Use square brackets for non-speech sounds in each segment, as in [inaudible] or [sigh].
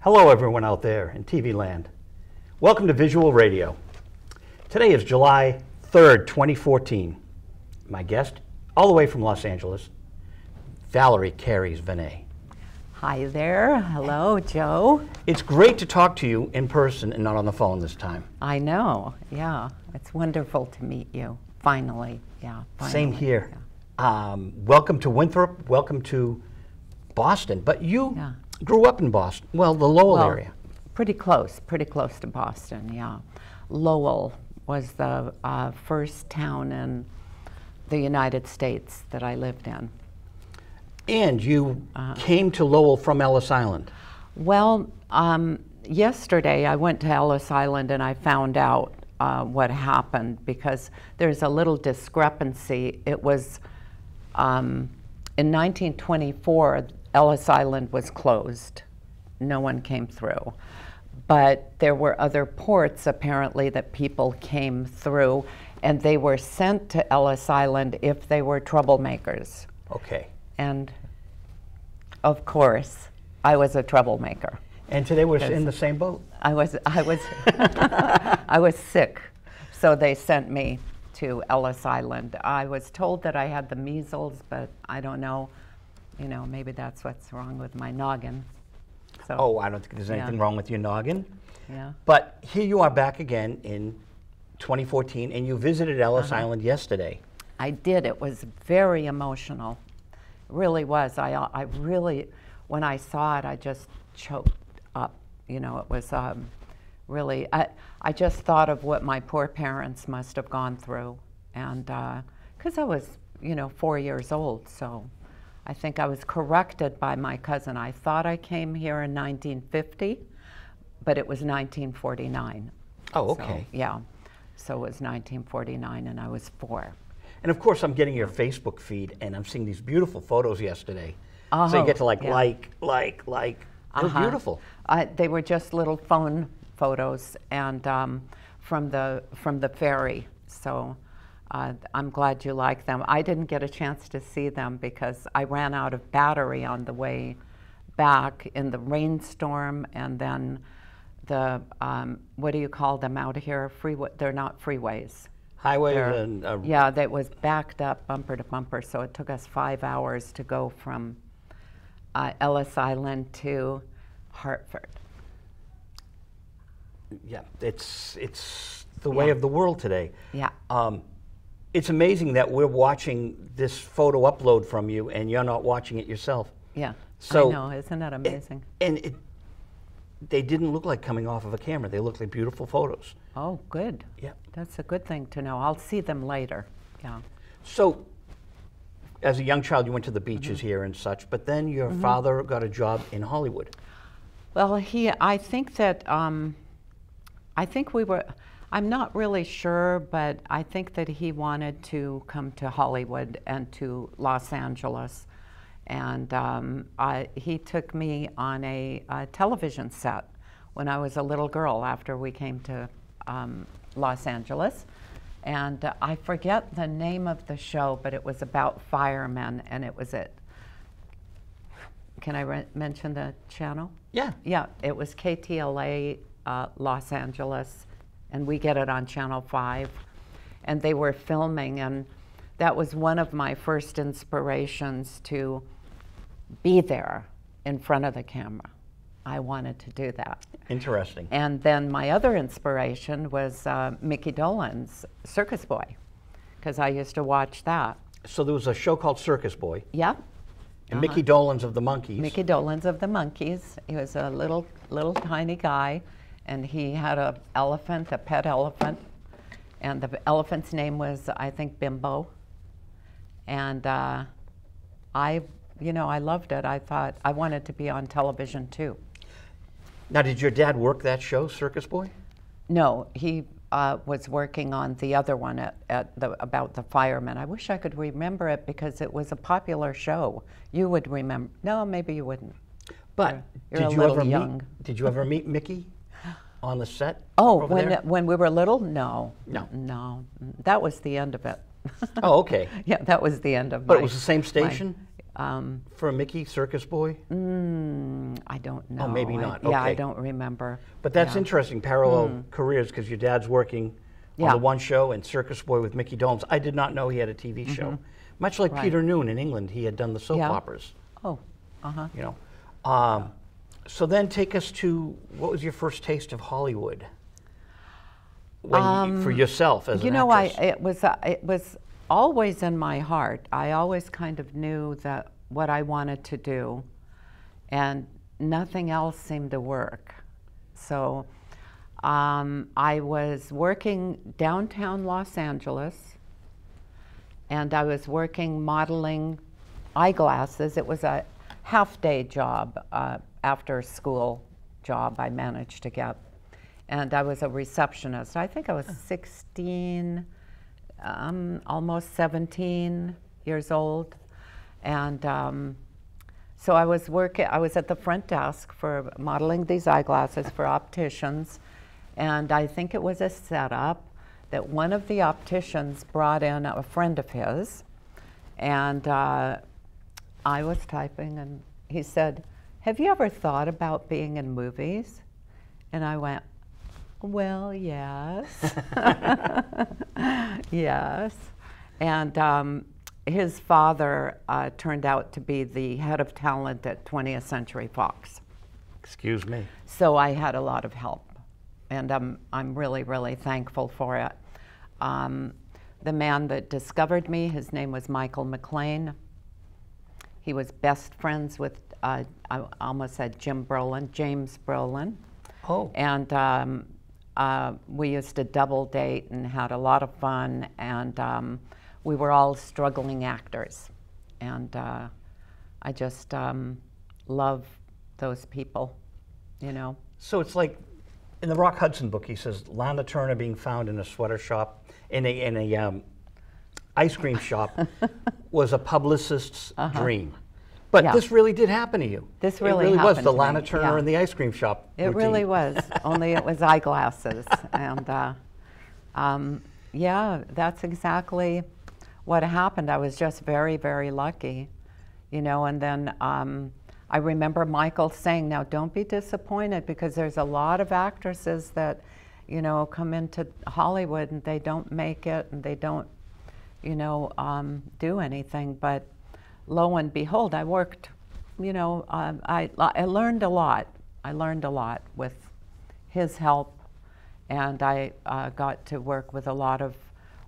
Hello, everyone out there in TV land. Welcome to Visual Radio. Today is July 3rd, 2014. My guest, all the way from Los Angeles, Valerie Kairys Venet. Hi there. Hello, Joe. It's great to talk to you in person and not on the phone this time. I know. Yeah. It's wonderful to meet you. Finally. Yeah. Same here. Yeah. Um, welcome to Winthrop. Welcome to Boston. But you Yeah. Grew up in Boston, well, the Lowell Well, area. Pretty close. Pretty close to Boston. Yeah. Lowell was the uh, first town in the United States that I lived in. And you Uh-huh. came to Lowell from Ellis Island. Well, um, yesterday I went to Ellis Island and I found out uh, what happened because there's a little discrepancy. It was um, in 1924, Ellis Island was closed, no one came through. But there were other ports apparently that people came through, and they were sent to Ellis Island if they were troublemakers. Okay. And of course, I was a troublemaker. And today we're in the same boat. I was, I was, [laughs] I was sick, so they sent me to Ellis Island. I was told that I had the measles, but I don't know. You know, maybe that's what's wrong with my noggin. So, Oh, I don't think there's Yeah. anything wrong with your noggin. yeah. But here you are back again in 2014, and you visited Ellis Uh-huh. Island yesterday. I did. It was very emotional. It really was. I, I really, when I saw it, I just choked up. You know, it was um, really, I, I just thought of what my poor parents must have gone through. And because I was, you know, four years old, so I think I was corrected by my cousin. I thought I came here in 1950, but it was 1949. Oh, So, okay. yeah. So it was 1949, and I was four. And of course, I'm getting your Facebook feed, and I'm seeing these beautiful photos yesterday. Oh, so you Oh, get to like, yeah. like, like, like. They're Uh-huh. beautiful. Uh, they were just little phone photos and um, from the from the ferry. So uh, I'm glad you like them. I didn't get a chance to see them because I ran out of battery on the way back in the rainstorm, and then the um, what do you call them out here? Freeway? They're not freeways. Highways They're- and uh, yeah, that was backed up bumper to bumper, so it took us five hours to go from uh, Ellis Island to Hartford. yeah, it's it's the way Yeah. of the world today. Yeah. Um, it's amazing that we're watching this photo upload from you, and you're not watching it yourself. Yeah. So- I know, isn't that amazing? And it, they didn't look like coming off of a camera. They looked like beautiful photos. oh, good. Yeah. That's a good thing to know. I'll see them later. Yeah. So, as a young child, you went to the beaches Mm-hmm. here and such, but then your father got a job in Hollywood. Well, he, I think that, um, I think we were, I'm not really sure, but I think that he wanted to come to Hollywood and to Los Angeles. And um, I, he took me on a, a television set when I was a little girl after we came to um, Los Angeles. And uh, I forget the name of the show, but it was about firemen, and it was at, can I mention the channel? Yeah. Yeah, it was KTLA uh, Los Angeles, and we get it on Channel 5. And they were filming, and that was one of my first inspirations to be there in front of the camera. I wanted to do that. Interesting. And then my other inspiration was uh, Mickey Dolenz, Circus Boy, because I used to watch that. So there was a show called Circus Boy, Yeah, and Mickey Dolenz of the Monkees. Uh-huh. Mickey Dolenz of the Monkees. He was a little, little tiny guy, and he had a elephant, a pet elephant, and the elephant's name was, I think, Bimbo. And uh, I, you know, I loved it. I thought I wanted to be on television too. Now, did your dad work that show, Circus Boy? No, he uh, was working on the other one at, at the, about the firemen. I wish I could remember it because it was a popular show. You would remember. No, maybe you wouldn't. But You're did a you little ever young. meet? Did you ever meet Mickey on the set? Oh, when there? when we were little, no, No. no, that was the end of it. [laughs] Oh, okay. yeah, that was the end of. It. But my, it was the same my- station. Um, For a Mickey Circus Boy? mm, I don't know. Oh, maybe I- not. yeah, I don't remember. But that's Yeah. interesting, parallel careers, because your dad's working on Yeah. the one show and Circus Boy with Mickey Dolenz. I did not know he had a TV show. Much like. Right. Peter Noon in England, he had done the soap Yeah. operas. Oh, uh huh. You know, um, so then take us to what was your first taste of Hollywood? When you, for yourself as Um, You know, I it was uh, it was always in my heart. I always kind of knew that what I wanted to do, and nothing else seemed to work. So, um, I was working downtown Los Angeles, and I was working modeling eyeglasses. It was a half day job uh, after school job I managed to get. And I was a receptionist. I think I was 16, um, almost 17 years old. And um, so I was working, I was at the front desk for modeling these eyeglasses for opticians. And I think it was a setup that one of the opticians brought in a friend of his. And uh, I was typing, and he said, Have you ever thought about being in movies? And I went, Well, yes. [laughs] yes. And um, his father uh, turned out to be the head of talent at 20th Century Fox. Excuse me. So I had a lot of help, and I'm, I'm really, really thankful for it. Um, the man that discovered me, his name was Michael McLean. He was best friends with, uh, I almost said Jim Brolin, James Brolin. Oh, And um, uh, we used to double date and had a lot of fun. And um, we were all struggling actors. And uh, I just um, love those people, you know. so it's like in the Rock Hudson book, he says Lana Turner being found in a sweater shop, in a, in a um, ice cream shop, [laughs] was a publicist's dream. But. Yeah. this really did happen to you. This it really really was the Lana Turner yeah. in the ice cream shop. It routine. really was, [laughs] only it was eyeglasses. And uh, um, yeah, that's exactly what happened. I was just very, very lucky, you know. And then um, I remember Michael saying, Now don't be disappointed because there's a lot of actresses that, you know, come into Hollywood and they don't make it and they don't, you know, um, do anything. But lo and behold, I worked, you know, um, I, I learned a lot. I learned a lot with his help, and I uh, got to work with a lot of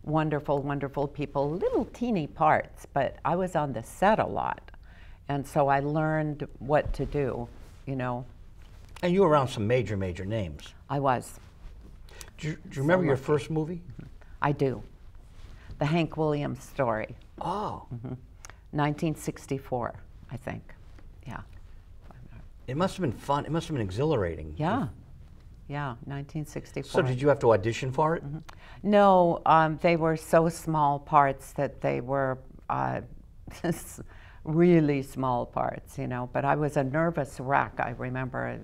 wonderful, wonderful people, little teeny parts, but I was on the set a lot. And so I learned what to do, you know. And you were around some major, major names. I was. Do you, do you remember your first movie? I do. The Hank Williams story, Oh, Mm-hmm. 1964, I think. Yeah. it must have been fun. It must have been exhilarating. Yeah. Yeah, 1964. So did you have to audition for it? No, um, they were so small parts that they were uh, [laughs] really small parts, you know. But I was a nervous wreck. I remember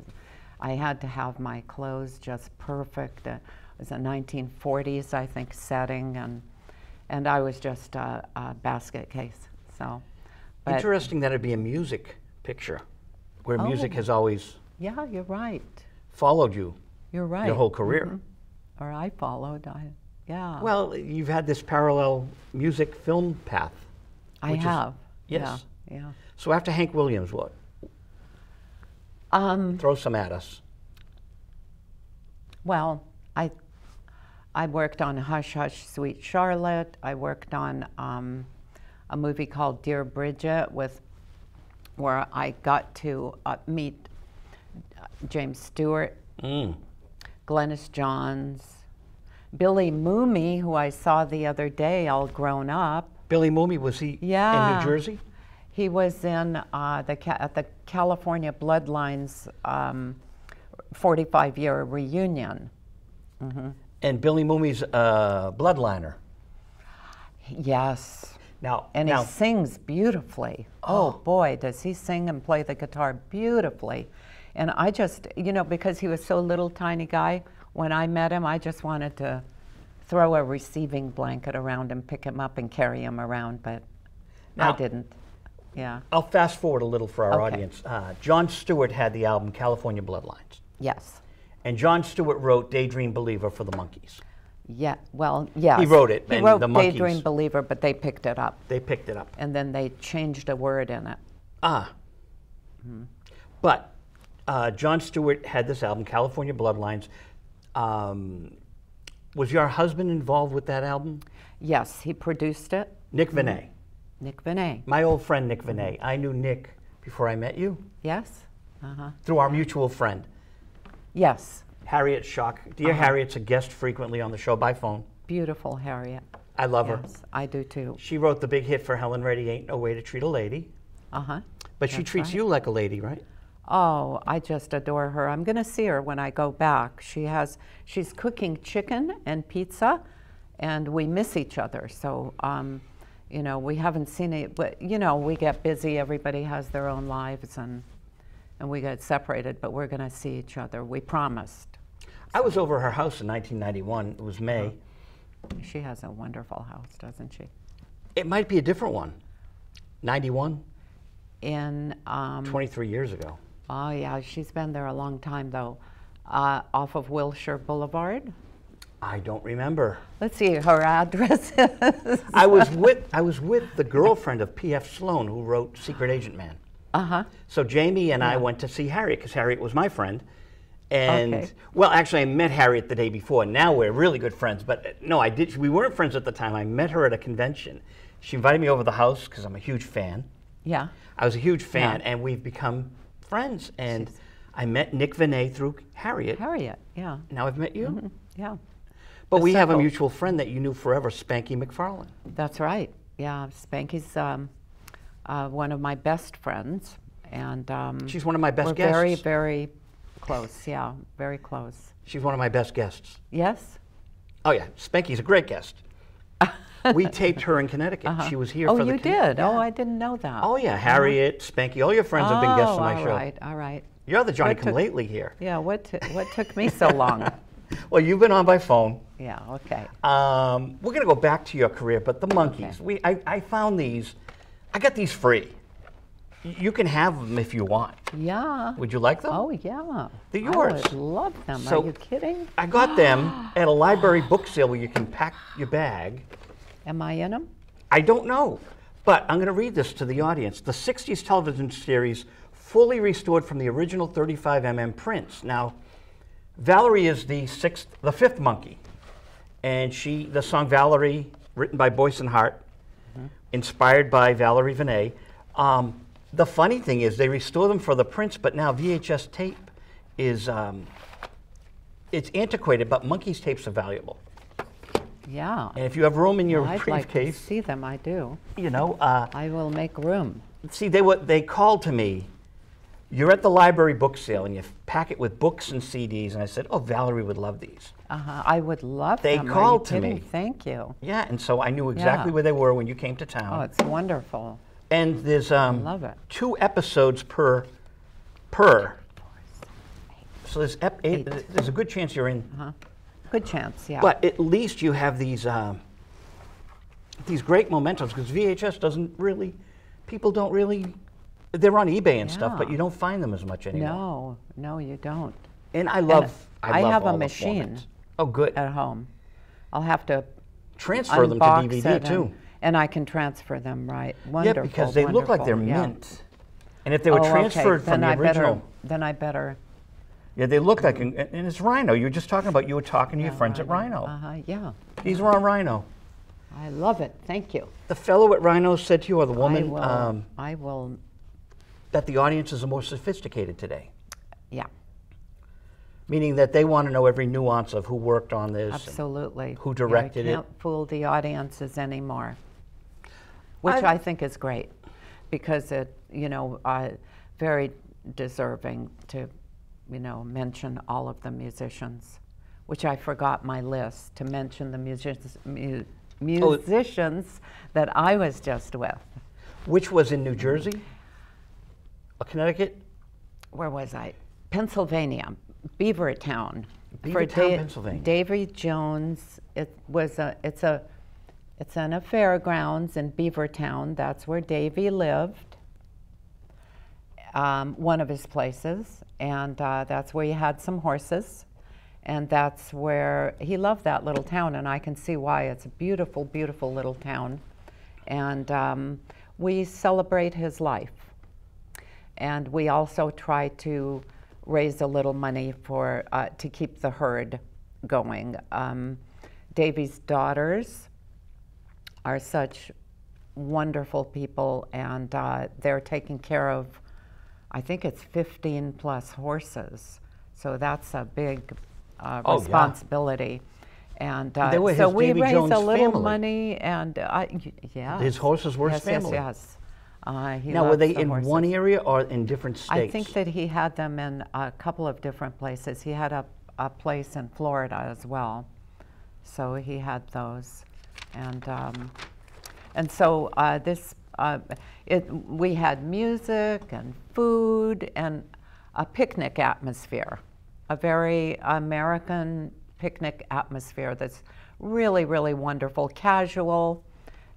I had to have my clothes just perfect. It was a 1940s, I think, setting, and and I was just a, a basket case. So, Interesting that it'd be a music picture, where music Oh. has always yeah, you're right. followed you You're right. your whole career. Mhm. Or I followed. I, yeah. Well, you've had this parallel music film path. I which is- have. yes. Yeah. Yeah. So after Hank Williams, what? Um, Throw some at us. well, I I worked on Hush Hush Sweet Charlotte. I worked on um, a movie called Dear Brigid with where I got to uh, meet uh, James Stewart, Mm. Glynis Johns, Billy Mumy, who I saw the other day, all grown up. Billy Mumy, was he in New Jersey? He was in uh, the Ca- at the California Bloodlines um, 45 year reunion. And Billy Mumy's uh, bloodliner. Yes. Now, And now he sings beautifully. Oh. boy, does he sing and play the guitar beautifully. And I just, you know, because he was so little tiny guy, when I met him, I just wanted to throw a receiving blanket around him, pick him up, and carry him around, but Now- I didn't. Yeah. I'll fast forward a little for our Okay. audience. Uh, John Stewart had the album California Bloodlines, Yes. And John Stewart wrote "Daydream Believer" for the Monkees. Yeah. Well, yes. He wrote it, He and wrote the Monkees- Daydream Believer, but they picked it up, They picked it up. and then they changed a word in it. Ah. But uh, John Stewart had this album, California Bloodlines. Um, was your husband involved with that album? Yes, he produced it. Nick Mm-hmm. Venet. Nick Venet. My old friend Nick Venet. I knew Nick before I met you Yes. Uh huh. through our mutual friend, Yes. Harriet Schock. Dear Uh-huh. Harriet's a guest frequently on the show by phone. Beautiful Harriet. I love her. I do too. She wrote the big hit for Helen Reddy, Ain't No Way to Treat a Lady. Uh huh. But she That's treats right. you like a lady, right? Oh, I just adore her. I'm going to see her when I go back. She has she's cooking chicken and pizza and we miss each other. So um, you know, we haven't seen it but you know, we get busy, everybody has their own lives and and we got separated, but we're going to see each other. We promised. I was over her house in 1991. It was May. She has a wonderful house, doesn't she? It might be a different one. 91, In um, 23 years ago. oh yeah, she's been there a long time though. Uh, off of Wilshire Boulevard. I don't remember. Let's see her address. is. I was [laughs] with I was with the girlfriend of P.F. Sloan who wrote Secret Agent Man. Uh-huh. So Jamie and I went to see Harriet because Harriet was my friend. And Okay. well, actually, I met Harriet the day before. Now we're really good friends. But uh, no, I did. We weren't friends at the time. I met her at a convention. She invited me over to the house because I'm a huge fan. Yeah. I was a huge fan, Yeah. and we've become friends. And I met Nick Venet through Harriet. Harriet, yeah. Now I've met you. Yeah. But we have a mutual friend that you knew forever, Spanky McFarlane. That's right. Yeah. Spanky's um, uh, one of my best friends. And um, She's one of my best we're guests. very, very close. Yeah. Very close. She's one of my best guests. Yes? Oh yeah, Spanky's a great guest. we taped her in Connecticut. She was here oh, for the you did? Yeah. Oh, I didn't know that. Oh yeah, Harriet, Spanky, all your friends have been guests Oh, on my all show. All right, all right. You're the Johnny What Come took- Lately here. Yeah, what, t- what took me so long? [laughs] Well, you've been on by phone. yeah, okay. Um, we're gonna go back to your career, but the Monkees. Okay. We, I, I found these. I got these free. You can have them if you want. Yeah. Would you like them? Oh, yeah. They're I yours. would love them. So- Are you kidding? I got them [gasps] at a library book sale where you can pack your bag. Am I in them? I don't know, but I'm going to read this to the audience. The 60s television series, fully restored from the original 35mm prints. Now, Valerie is the sixth, the fifth monkey, and she, the song Valerie, written by Boyce and Hart, inspired by Valerie Venet. Um, the funny thing is, they restore them for the prints, but now VHS tape is um, it's antiquated, but Monkees tapes are valuable. Yeah. And if you have room in your Well, I'd like to see them. I do. you know. Uh, I will make room. See, they were they called to me. You're at the library book sale and you pack it with books and CDs, and I said, "Oh, Valerie would love these." Uh-huh. I would love They them. You called to kidding? me. Thank you. Yeah, and so I knew exactly Yeah. where they were when you came to town. Oh, it's wonderful. and there's um, love it. two episodes per per. So there's ep- eight, Eight. There's a good chance you're in, Uh-huh. Good chance, yeah. but at least you have these um, these great mementos because VHS doesn't really, people don't really. They're on eBay and stuff, but you don't find them as much anymore. no, no, you don't. And I love. I, I love have a machine. Oh, good. At home. I'll have to Transfer them to DVD too. And, and I can transfer them right. Wonderful. Yeah, because they look like they're yeah. mint. And if they were Oh, okay. transferred from then the I original, Better, then I better. yeah, they look like, and and it's Rhino. You were just talking about. You were talking to your friends at Rhino. Uh-huh, yeah. These were on Rhino. I love it. Thank you. The fellow at Rhino said to you, or the woman. I will. um, I will. That the audiences are more sophisticated today, Yeah. meaning that they want to know every nuance of who worked on this. Absolutely. who Yeah, directed it. you can't fool the audiences anymore, which I- I, think is great because it, you know, uh, very deserving to, you know, mention all of the musicians, which I forgot my list to mention the musicians, mu- musicians that I was just with. Which was in New Jersey, or Connecticut. Where was I? Pennsylvania, Beavertown. Beavertown, Pennsylvania. Davy Jones. It was a. It's a. It's in a fairgrounds in Beavertown. That's where Davy lived. um, one of his places, and uh, that's where he had some horses. And that's where he loved that little town, and I can see why. It's a beautiful, beautiful little town. And um, we celebrate his life. And we also try to raise a little money for uh, to keep the herd going. Um, Davy's daughters are such wonderful people, and uh, they're taking care of, I think it's 15 plus horses. So that's a big uh, Oh, yeah. responsibility. And uh, so we Davy raise Jones a little family. money, and uh, yeah. His horses were his family. Yes, yes. Uh, Now, were they the in horses. one area or in different states? I think that he had them in a couple of different places. He had a, a place in Florida as well, so he had those, and um, and so uh, this uh, it we had music and food and a picnic atmosphere, a very American picnic atmosphere that's really really wonderful, casual,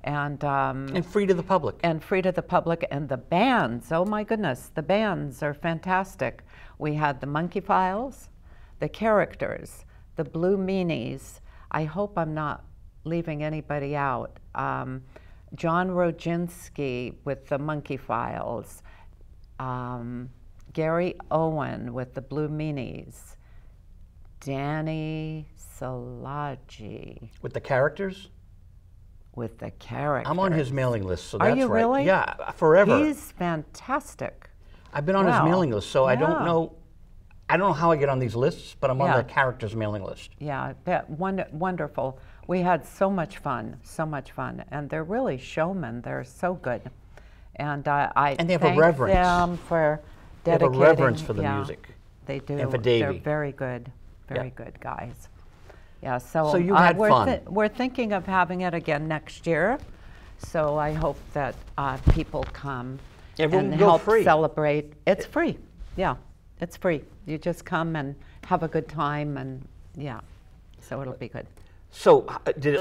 and. Um, and free to the public. and free to the public and the bands oh my goodness the bands are fantastic we had the monkey files the characters the blue meanies i hope i'm not leaving anybody out um, john rodzinski with the monkey files um, gary owen with the blue meanies danny Salaji With the characters? With the characters I'm on his mailing list, so Are that's you right. really? Yeah, forever. He's fantastic. I've been on Wow. his mailing list, so I don't know. I don't know how I get on these lists, but I'm on Yeah. the characters mailing list. Yeah, that one, wonderful. We had so much fun, so much fun, and they're really showmen. They're so good, and uh, I And they have a reverence. them for They have a reverence for the yeah, music They do. and for They're very good, very Yeah. good guys. Yeah. So, So you uh, had we're fun. thi- we're thinking of having it again next year, so I hope that uh, people come Everyone and help free. celebrate. It's free. Yeah, it's free. You just come and have a good time, and yeah, so it'll be good. So, uh, did it